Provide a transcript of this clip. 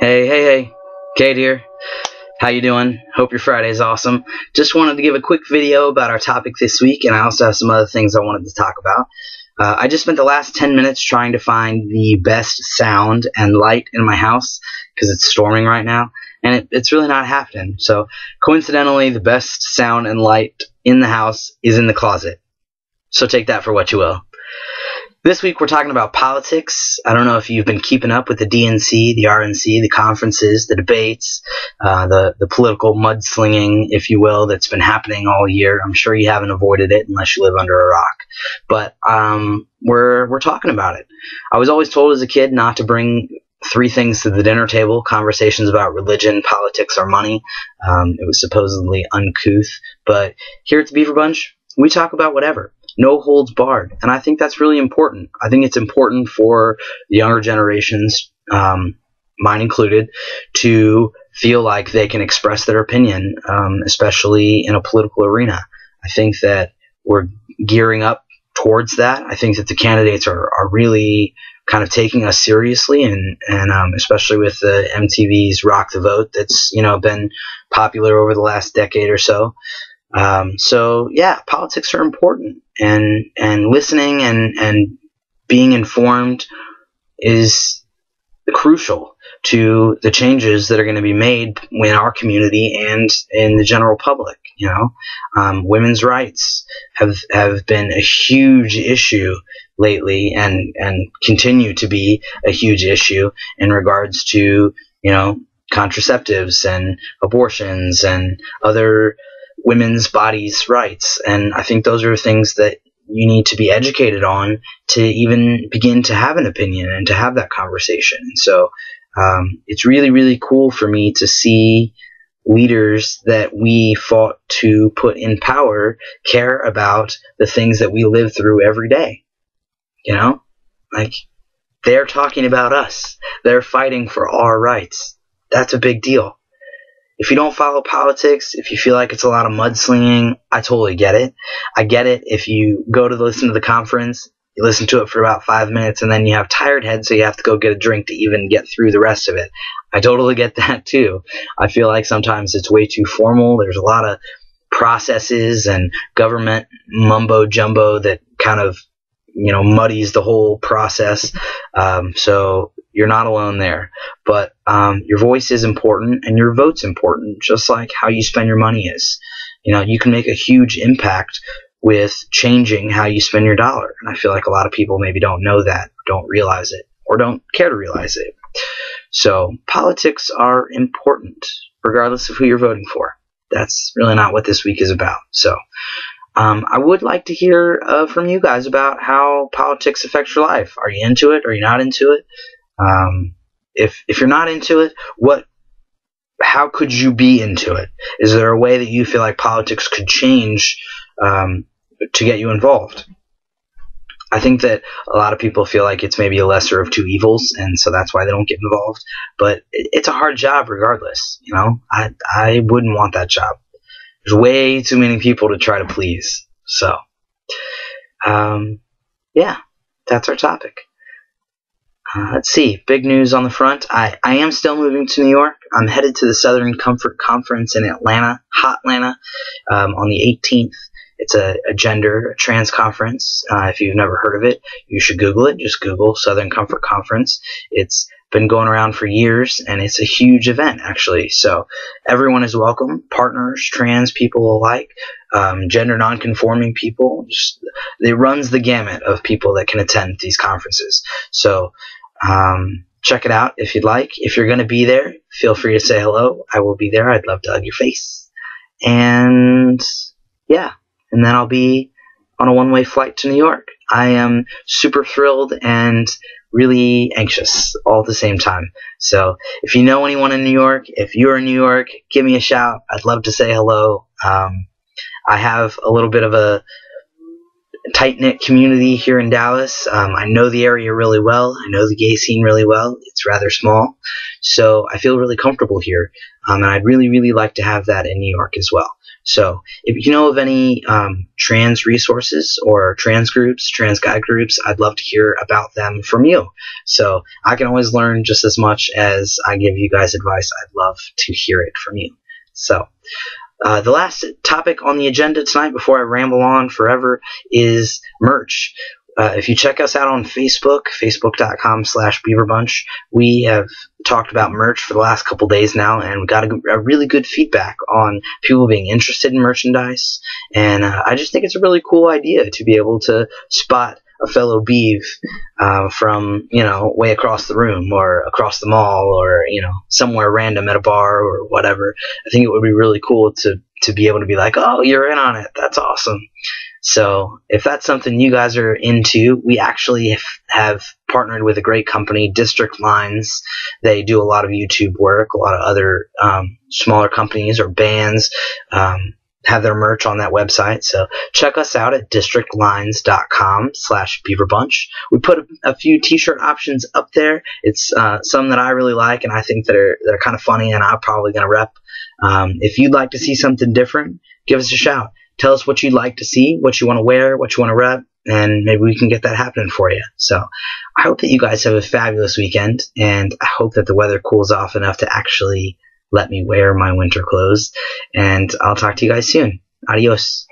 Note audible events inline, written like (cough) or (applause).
Hey, hey, hey, Kade here. How you doing? Hope your Friday is awesome. Just wanted to give a quick video about our topic this week, and I also have some other things I wanted to talk about. Uh, I just spent the last 10 minutes trying to find the best sound and light in my house because it's storming right now, and it, it's really not happening. So, coincidentally, the best sound and light in the house is in the closet. So, take that for what you will. This week we're talking about politics. I don't know if you've been keeping up with the DNC, the RNC, the conferences, the debates, uh, the the political mudslinging, if you will, that's been happening all year. I'm sure you haven't avoided it unless you live under a rock. But um, we're we're talking about it. I was always told as a kid not to bring three things to the dinner table conversations about religion, politics, or money. Um, it was supposedly uncouth. But here at the Beaver Bunch, we talk about whatever no holds barred. And I think that's really important. I think it's important for the younger generations, um, mine included, to feel like they can express their opinion, um, especially in a political arena. I think that we're gearing up towards that. I think that the candidates are, are really kind of taking us seriously, and and um, especially with the MTV's Rock the Vote that's you know been popular over the last decade or so. Um, so yeah, politics are important, and and listening and and being informed is crucial to the changes that are going to be made in our community and in the general public. You know, um, women's rights have have been a huge issue lately, and and continue to be a huge issue in regards to you know contraceptives and abortions and other women's bodies' rights. And I think those are things that you need to be educated on to even begin to have an opinion and to have that conversation. And so um, it's really, really cool for me to see leaders that we fought to put in power care about the things that we live through every day. You know? Like, they're talking about us. They're fighting for our rights. That's a big deal. If you don't follow politics, if you feel like it's a lot of mudslinging, I totally get it. I get it if you go to listen to the conference, you listen to it for about five minutes, and then you have tired head, so you have to go get a drink to even get through the rest of it. I totally get (laughs) that too. I feel like sometimes it's way too formal. There's a lot of processes and government mumbo jumbo that kind of you know muddies the whole process. Um, so you're not alone there. But um, your voice is important and your vote's important, just like how you spend your money is. You know, you can make a huge impact with changing how you spend your dollar. And I feel like a lot of people maybe don't know that, don't realize it, or don't care to realize it. So politics are important, regardless of who you're voting for. That's really not what this week is about. So um, I would like to hear uh, from you guys about how politics affects your life. Are you into it? Are you not into it? Um, if if you're not into it, what how could you be into it? Is there a way that you feel like politics could change um, to get you involved? I think that a lot of people feel like it's maybe a lesser of two evils, and so that's why they don't get involved. But it's a hard job, regardless. You know, I I wouldn't want that job. There's way too many people to try to please. So, um, yeah, that's our topic. Uh, let's see. Big news on the front. I, I am still moving to New York. I'm headed to the Southern Comfort Conference in Atlanta, Hot Atlanta, um, on the 18th. It's a, a gender a trans conference. Uh, if you've never heard of it, you should Google it. Just Google Southern Comfort Conference. It's been going around for years and it's a huge event actually. So everyone is welcome, partners, trans people alike, um, gender nonconforming people. Just, it runs the gamut of people that can attend these conferences. So um, check it out if you'd like. If you're going to be there, feel free to say hello. I will be there. I'd love to hug your face. And yeah, and then I'll be on a one way flight to New York. I am super thrilled and really anxious all at the same time. So if you know anyone in New York, if you're in New York, give me a shout. I'd love to say hello. Um, I have a little bit of a tight knit community here in Dallas. Um, I know the area really well. I know the gay scene really well. It's rather small, so I feel really comfortable here, um, and I'd really, really like to have that in New York as well. So if you know of any um, trans resources or trans groups, trans guide groups, I'd love to hear about them from you. So I can always learn just as much as I give you guys advice. I'd love to hear it from you. So uh, the last topic on the agenda tonight, before I ramble on forever, is merch. Uh, if you check us out on Facebook, facebook.com slash beaverbunch, we have talked about merch for the last couple days now, and we got a, a, really good feedback on people being interested in merchandise. And uh, I just think it's a really cool idea to be able to spot a fellow beeve uh, from you know way across the room or across the mall or you know somewhere random at a bar or whatever. I think it would be really cool to to be able to be like, oh, you're in on it. That's awesome. So if that's something you guys are into, we actually have partnered with a great company, District Lines. They do a lot of YouTube work. A lot of other um, smaller companies or bands um, have their merch on that website. So check us out at districtlines.com slash beaverbunch. We put a, a, few t-shirt options up there. It's uh, some that I really like and I think that are, that are kind of funny and I'm probably going to rep. Um, if you'd like to see something different, give us a shout. Tell us what you'd like to see, what you want to wear, what you want to rep, and maybe we can get that happening for you. So I hope that you guys have a fabulous weekend, and I hope that the weather cools off enough to actually let me wear my winter clothes. And I'll talk to you guys soon. Adios.